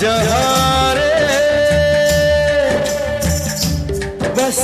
जहारे बस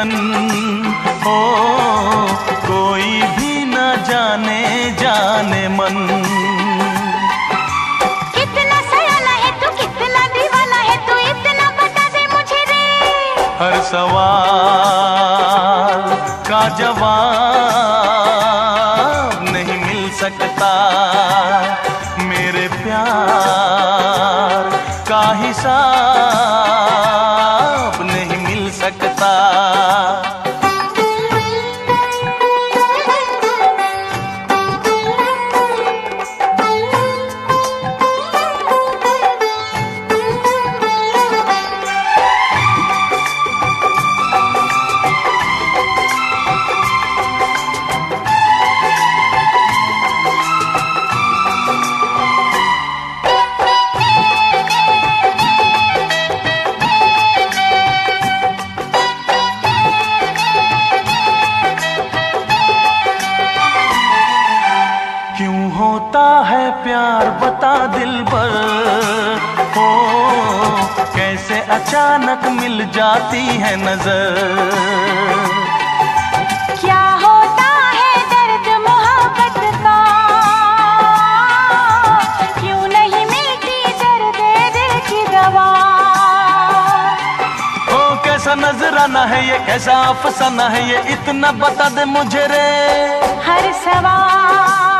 लगन हो कोई भी न जाने जाने मन। कितना सयाना है तू कितना दीवाना है तू इतना बता दे मुझे रे। हर सवाल का जवाब नहीं मिल सकता। मेरे प्यार का हिसाब सकता जाती है नज़र। क्या होता है दर्द क्यों नहीं मिलती नजराना है ये कैसा अफसाना है ये इतना बता दे मुझे रे। हर सवाल।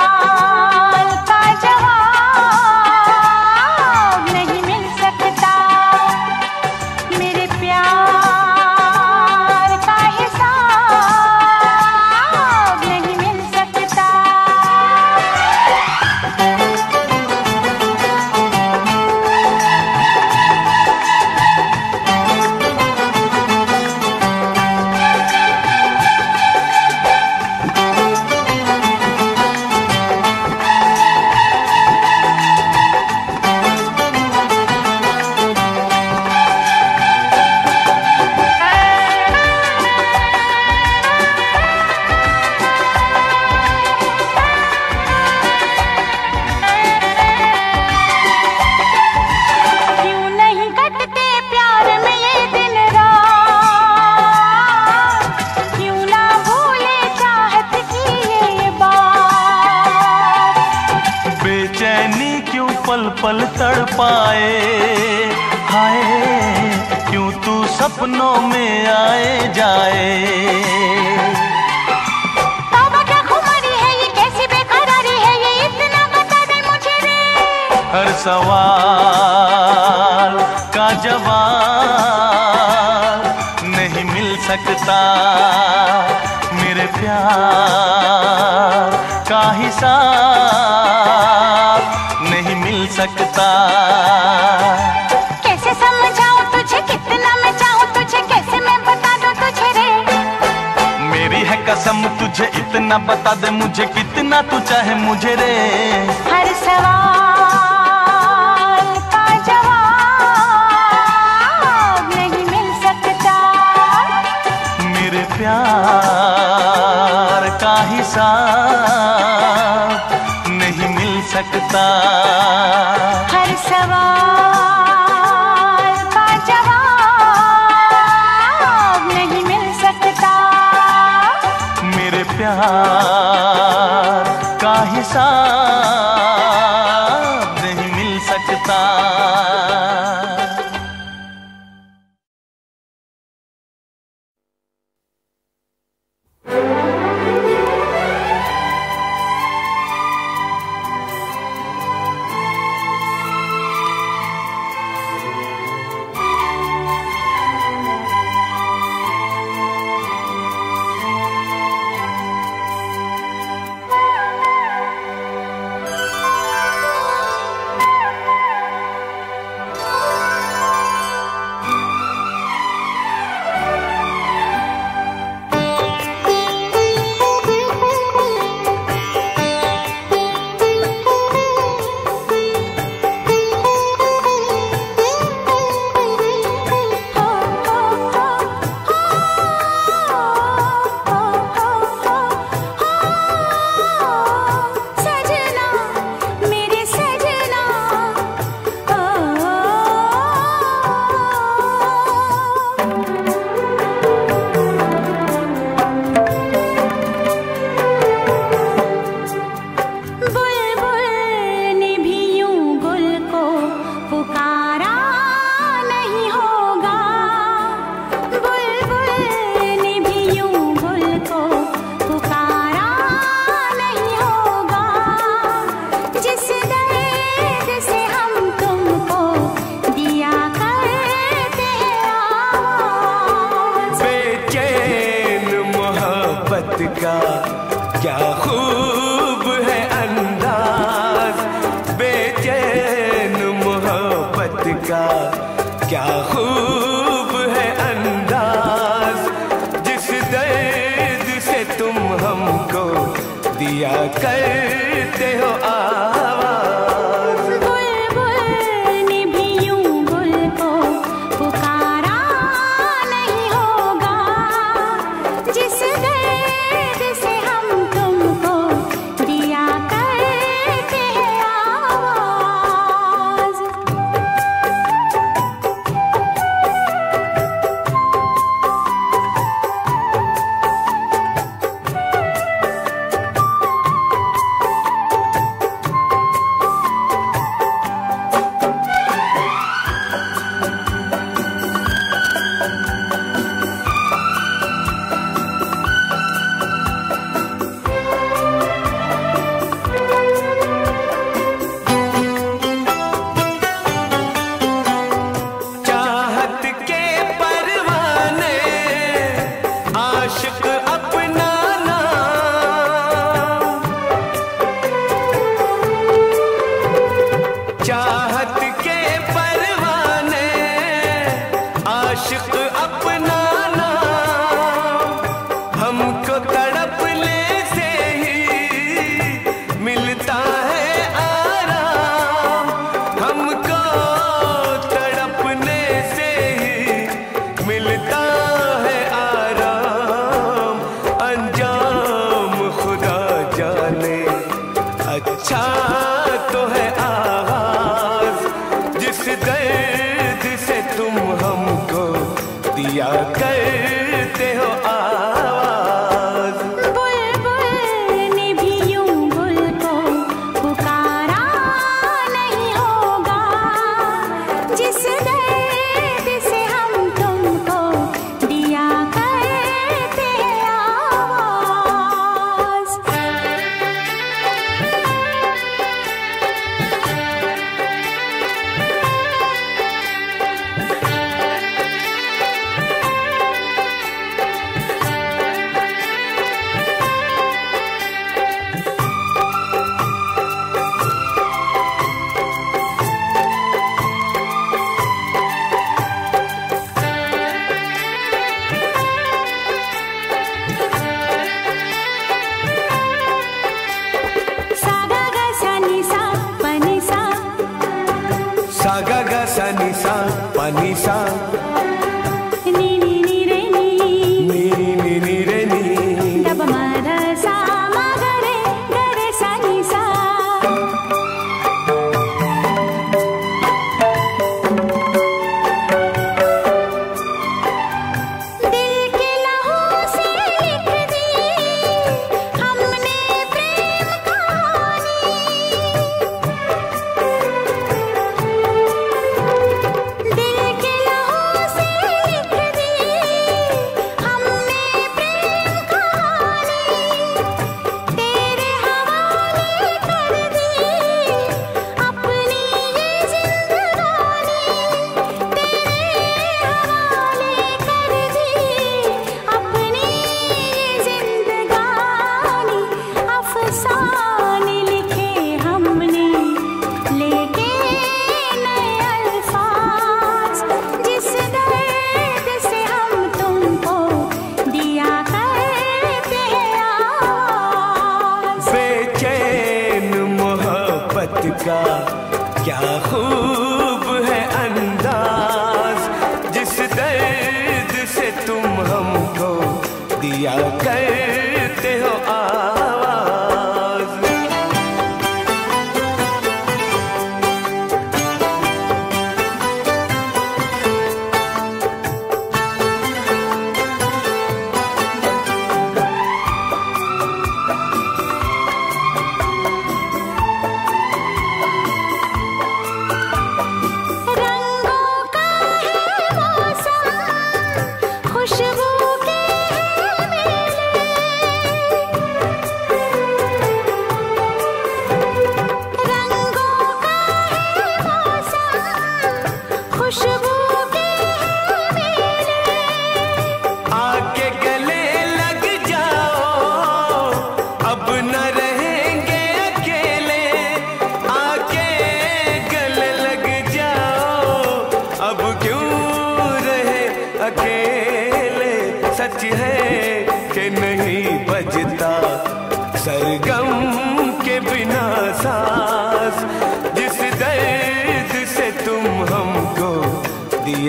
but bata de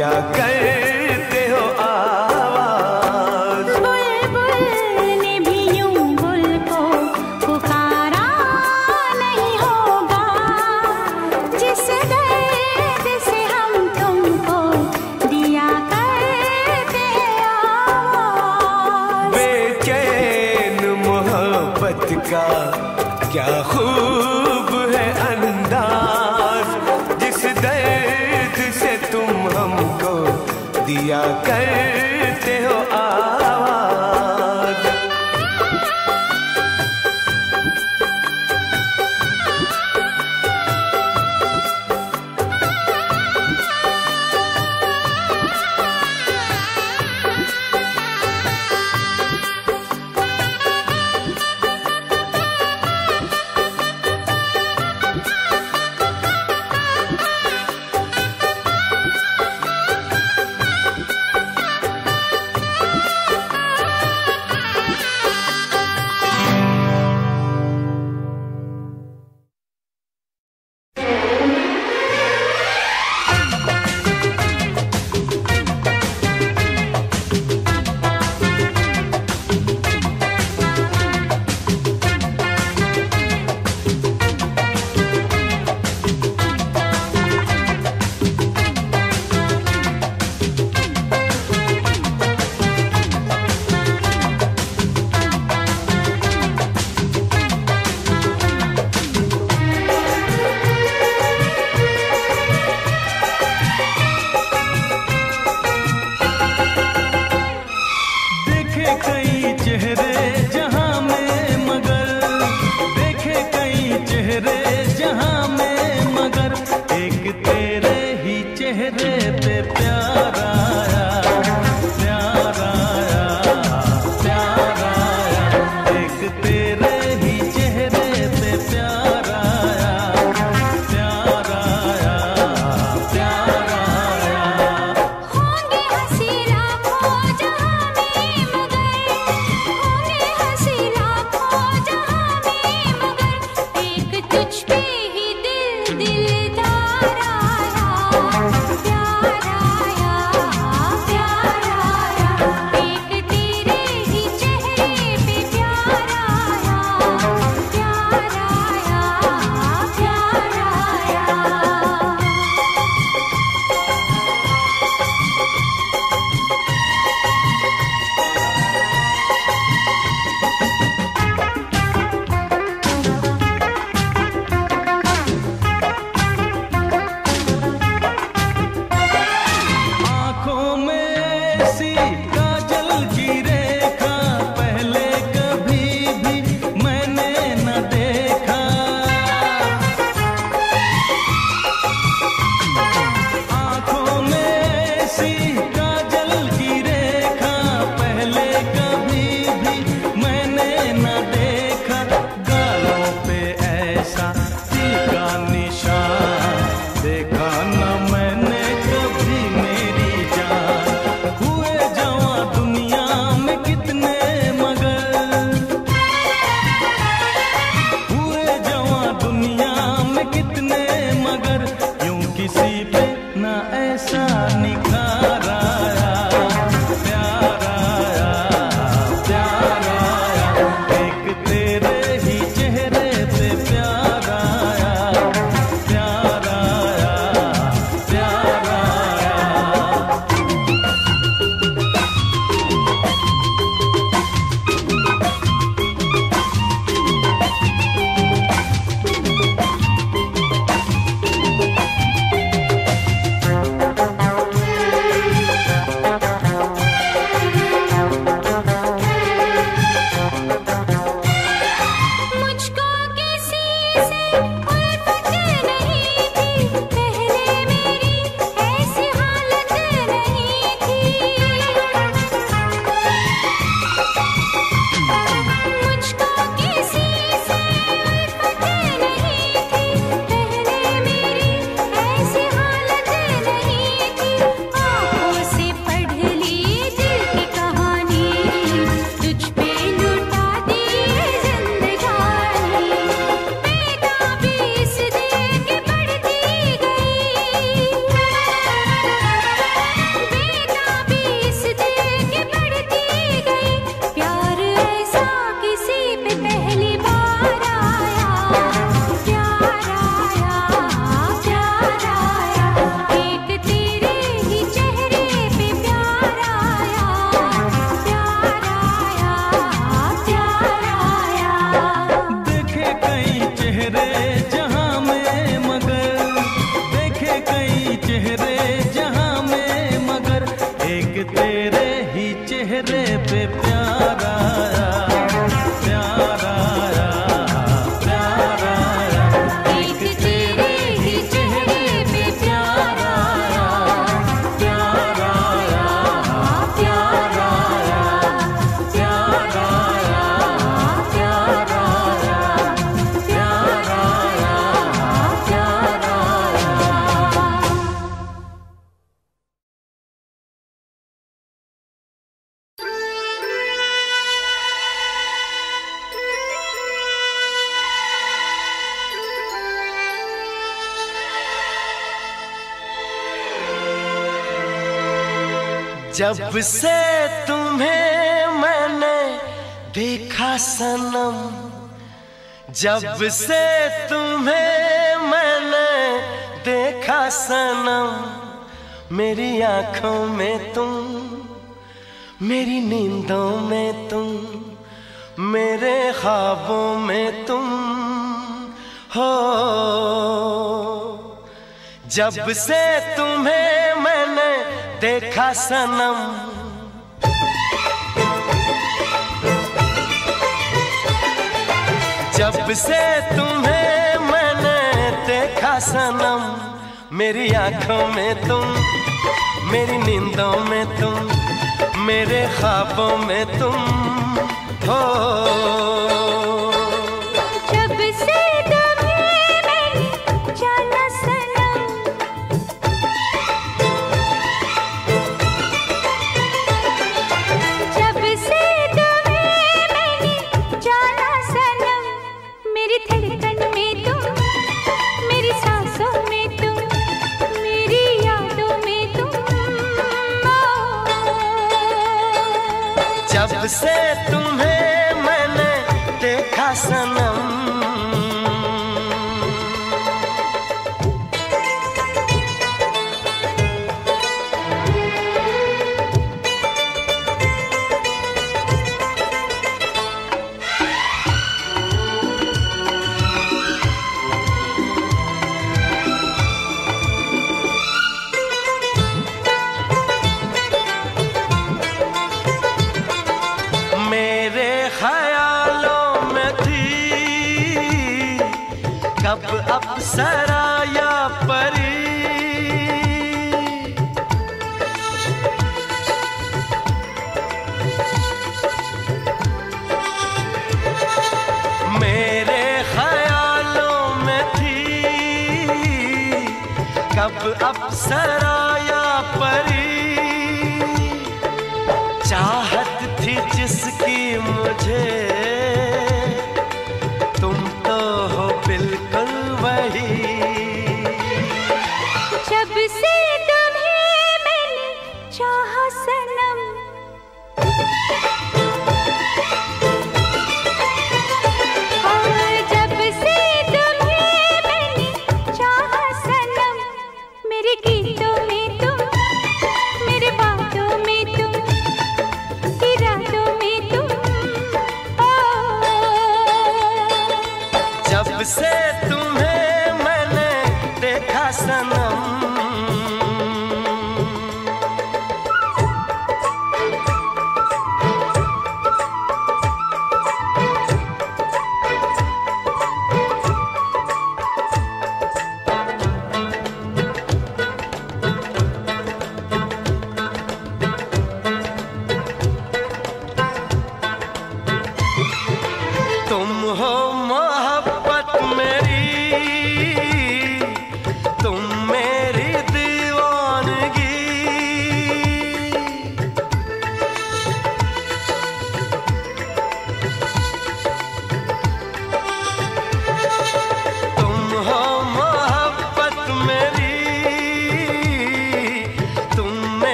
दिया करते जब से तुम्हें मैंने देखा सनम, जब से तुम्हें मैंने देखा सनम, मेरी आँखों में तुम, मेरी नींदों में तुम, मेरे ख्वाबों में तुम हो। जब से तुम्हें मैंने देखा सनम। जब से तुम्हें मैंने देखा सनम, मेरी आँखों में तुम, मेरी नींदों में तुम, मेरे ख्वाबों में तुम, हो। से तुम्हें मैंने देखा सना। सराया परी। मेरे ख्यालों में थी कब अफसर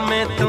में तुम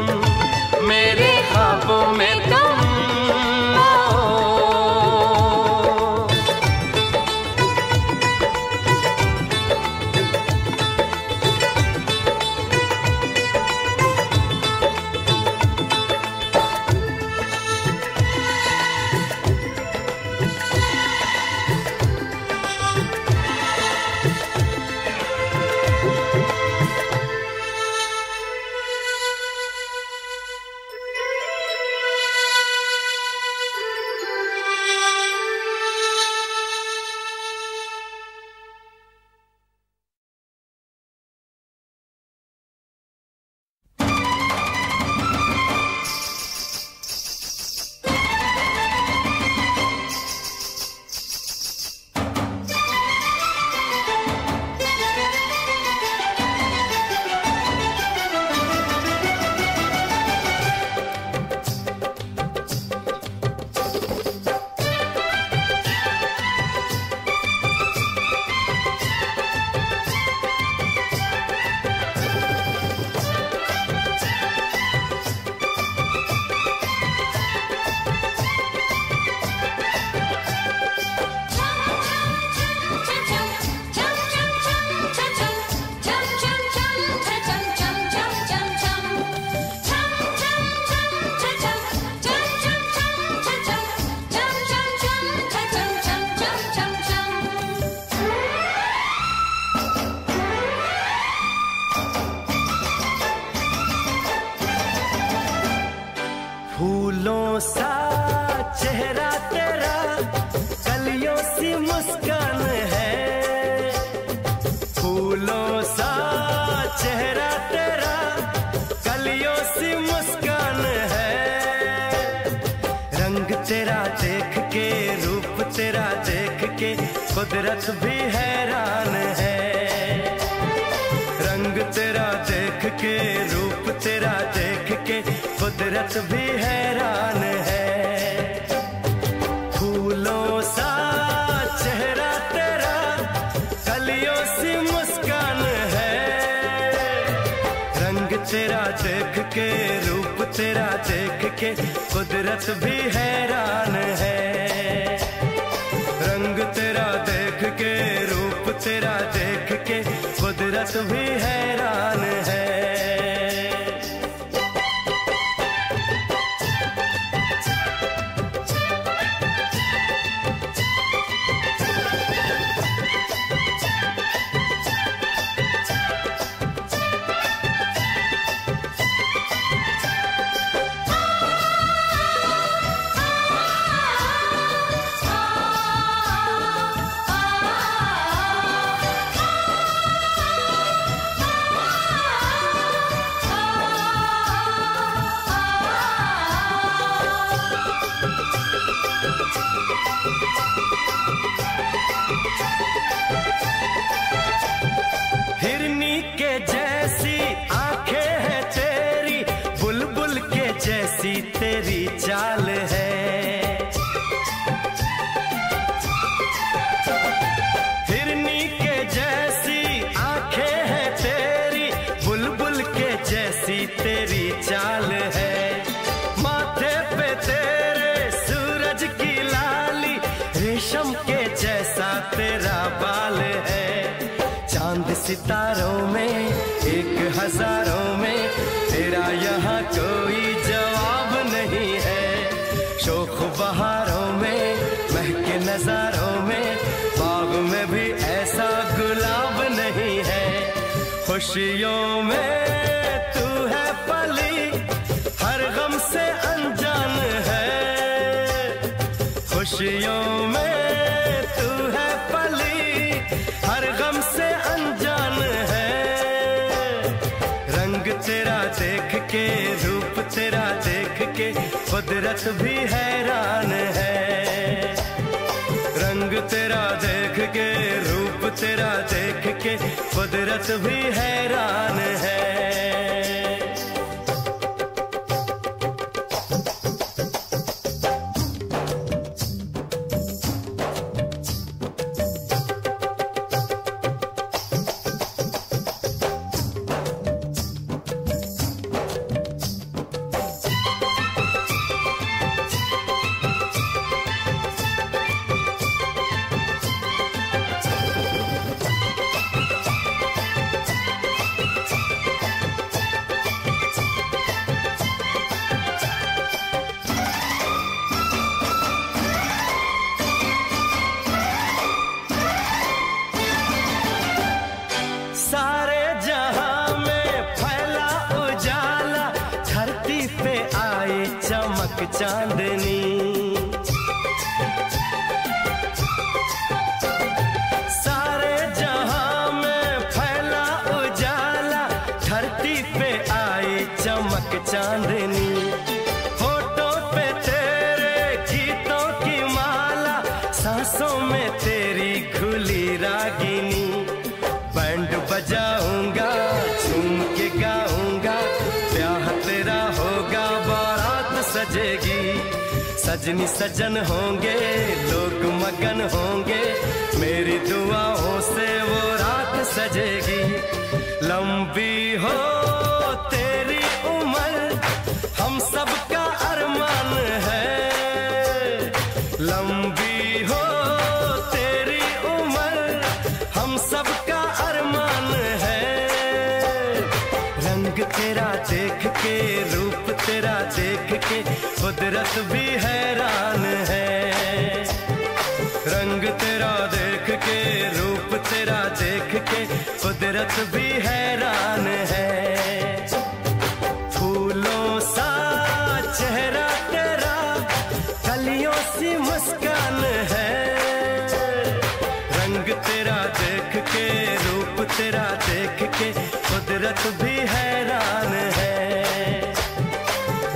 के रूप तेरा देख के कुदरत भी हैरान है। फूलों सा चेहरा तेरा, कलियों सी मुस्कान है। रंग तेरा देख के, रूप तेरा देख के कुदरत भी हैरान है। रंग तेरा देख के, रूप तेरा देख के कुदरत भी हैरान है। हज़ारों में तेरा यहाँ कोई जवाब नहीं है। शोक बहारों में, महके नजारों में, बाग में भी ऐसा गुलाब नहीं है। खुशियों में तू है पली, हर गम से अनजान है। खुशियों में जगत भी हैरान है। रंग तेरा देख के, रूप तेरा देख के, कुदरत भी हैरान है। कुदरत भी हैरान है। फूलों सा चेहरा तेरा, कलियों सी मुस्कान है। रंग तेरा देख के, रूप तेरा देख के, कुदरत भी हैरान है।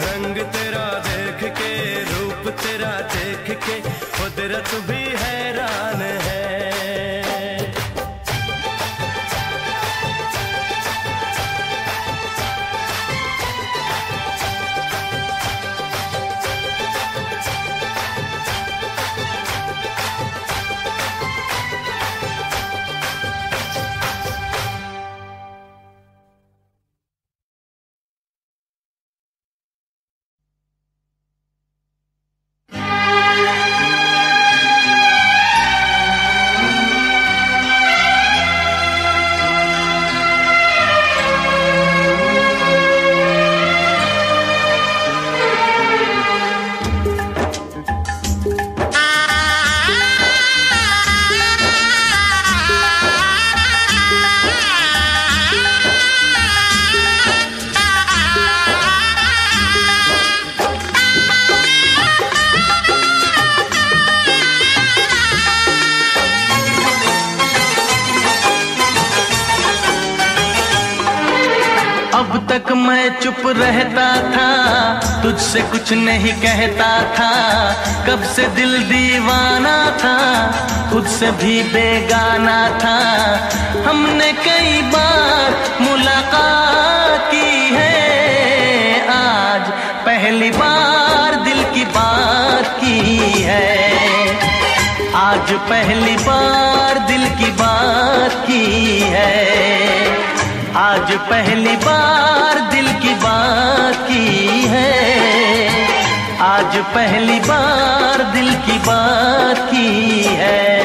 रंग तेरा देख के, रूप तेरा देख के, कुदरत भी आज पहली बार दिल की बात की है।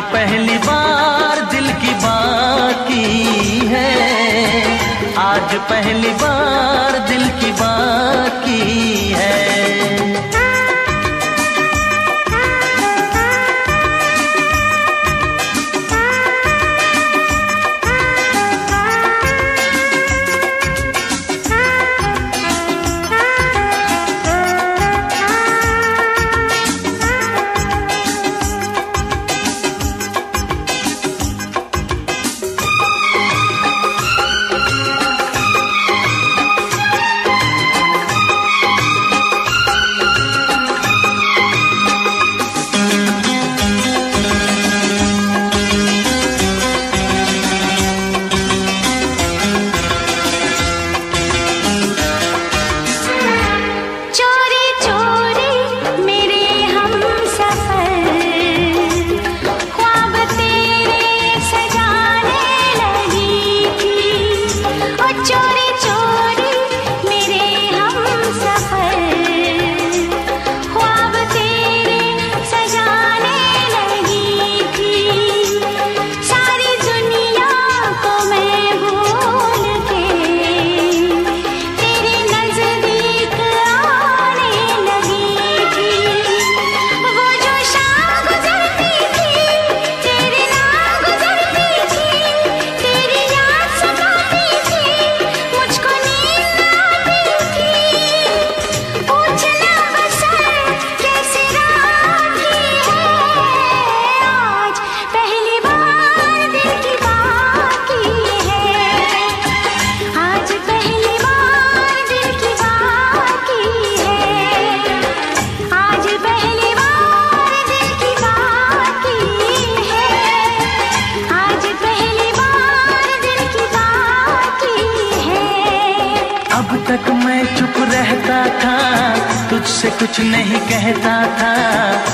पहली बार दिल की बाकी है। आज पहली बार दिल की बाकी है। कुछ नहीं कहता था।